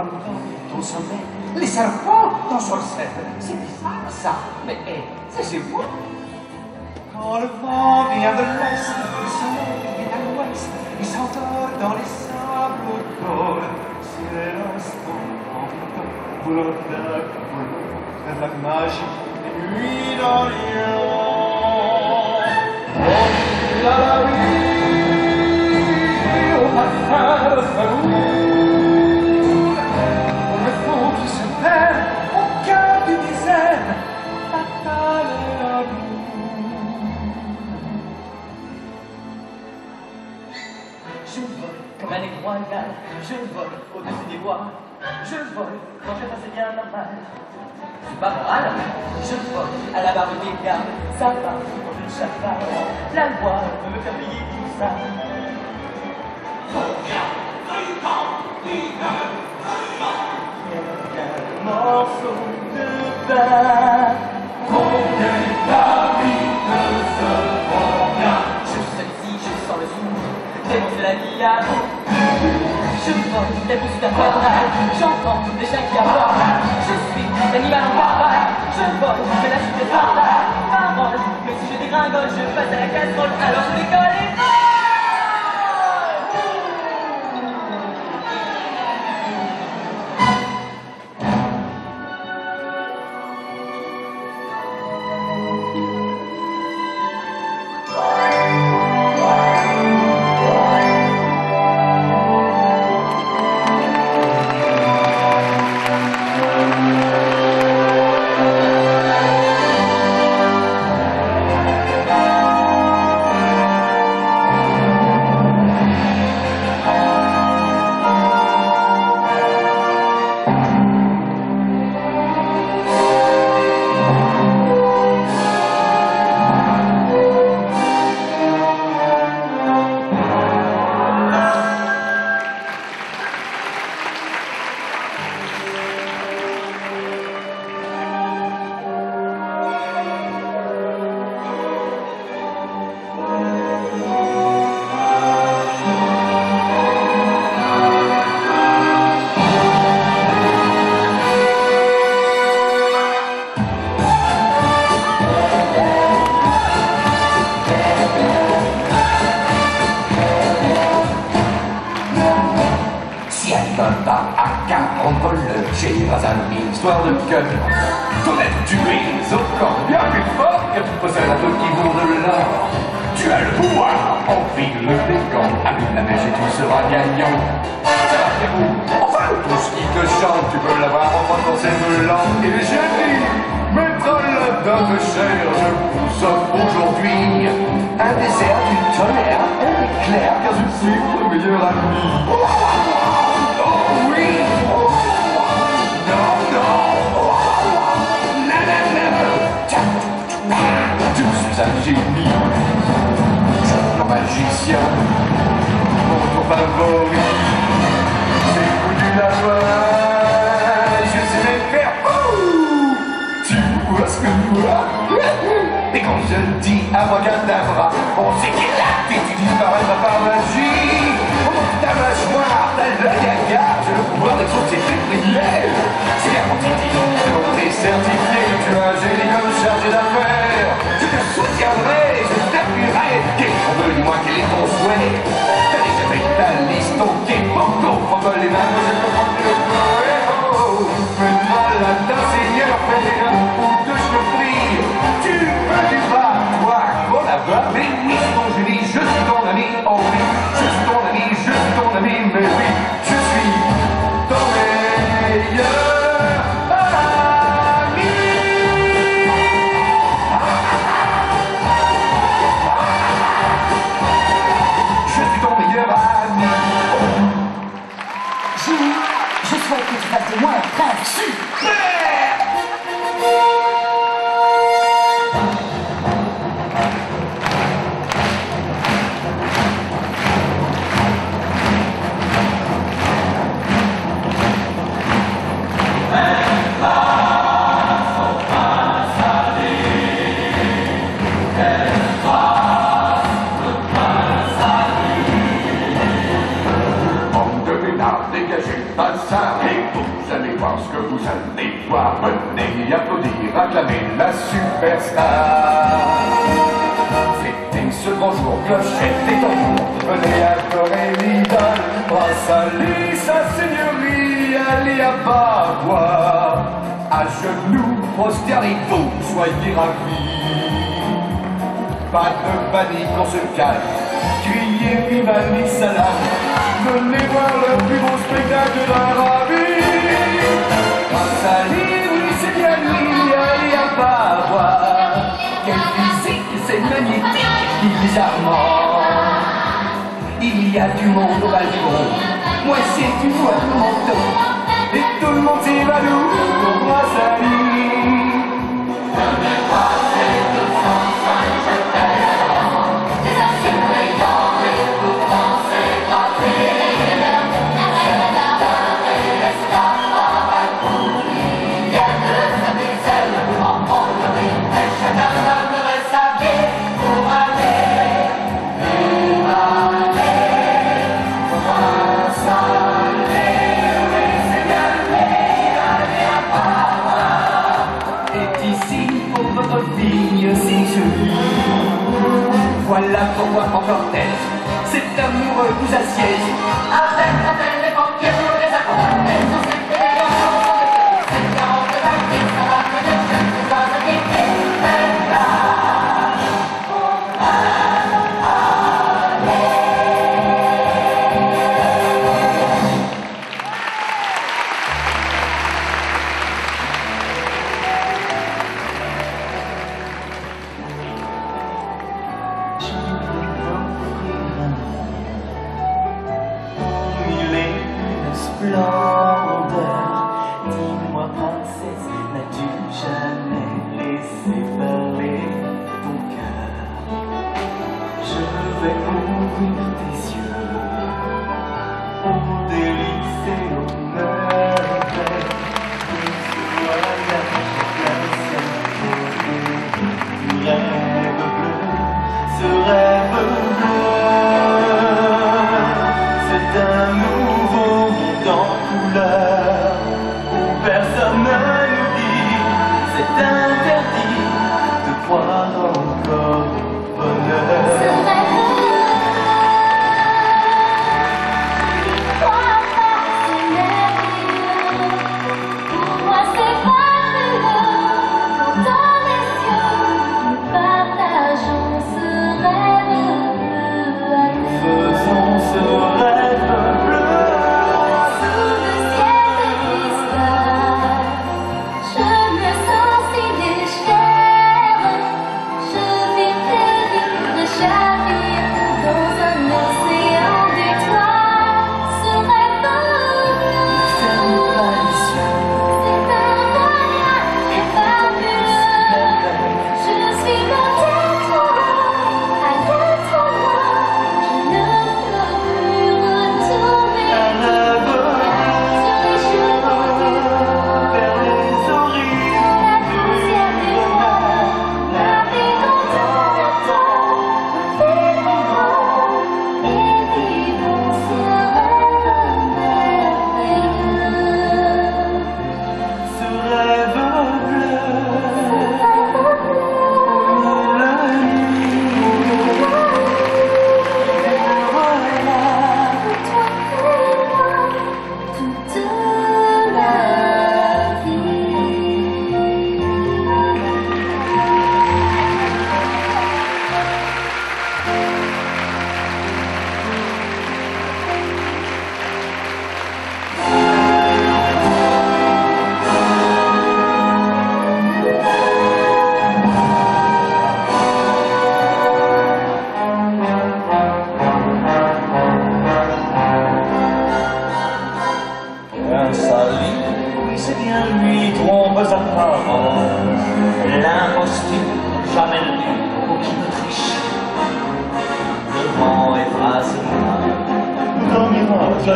ton sommeil. Les serpents dans sel. C'est bizarre ça. Mais c'est chez vous. Quand le vent vient de l'est, le soleil vient à l'ouest, il s'endort dans les sables l'instant en boulot de la magie des nuits d'Orient. Oh, la la vie, au parfum je vole au-dessus des bois, je vole quand je passe bien normal. C'est pas moral, je vole à la barre des gardes, ça va comme une chapelle, la loi veut me faire payer tout ça. Quel morceau de. Je suis ici, je sens le souffle, de la. Je vole des bouches infernales, j'entends des chiens qui aboient. Je suis l'animal en barbare, je vole, mais la chute est fatale. Parole, mais si je dégringole, je passe à la casserole, alors je décolle et prendre le j'ai pas ami, histoire de cœur. Ton être tué, encore bien plus fort que tu possèdes un truc qui vaut de l'or. Tu as le pouvoir, enfile le décan, allume la mèche et tu seras gagnant. Enfin tout ce qui te chante, tu peux l'avoir en prenant cette langue. Et j'ai dit, métronne de chair, je vous offre aujourd'hui un dessert du tonnerre, un éclair, car je suis votre meilleur ami. Oh oui Non, non suis un génie un magicien Mon favori C'est foutu la joie Je sais faire. Ouh Tu vois ce que vois Et quand je dis abracadabra On sait qu'il a fait Tu disparaîtras par magie Oh ta mâchoire, ta l'œil à gare J'ai le pouvoir d'exaucer tes prières C'est garanti, donc t'es certifié Tu superstar. Fêtez ce grand jour, clochette et tambour. Venez adorer l'idole. Lui, sa seigneurie, allez à Bavois. À genoux, prosternez-vous, soyez ravis. Pas de panique, on se calme. Criez viva salam. Venez voir le plus beau spectacle d'un ravi. Bizarrement. Il y a du monde au balcon. Moi, c'est une fois le manteau. Et tout le monde s'évanouit grâce à lui. Voilà pourquoi en cortège, cet amoureux vous assiège. Avec rappel les banquiers les accompagner. the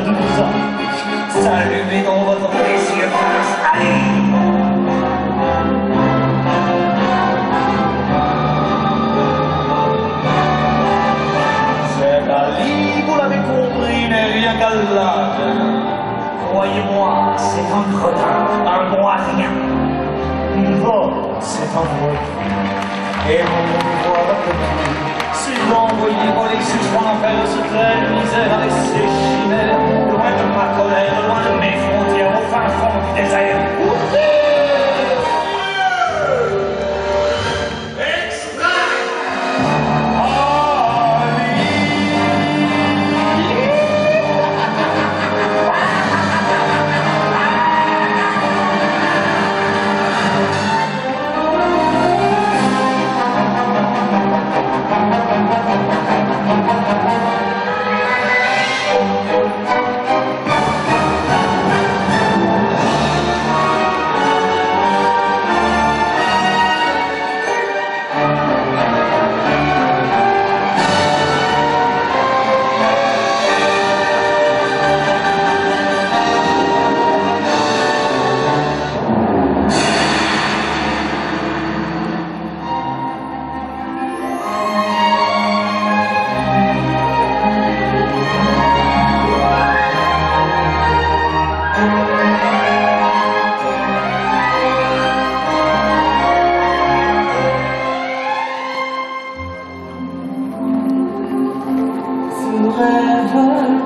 à deux ans, s'allumer dans votre précieux prince, allez C'est Ali, vous l'avez compris, n'est rien qu'à l'âge. croyez-moi, c'est un gredin, un à rien. Bon, c'est un voix. Et mon voix Si vous envoyez ce soir en faire ce trait de misère avec ses Il durera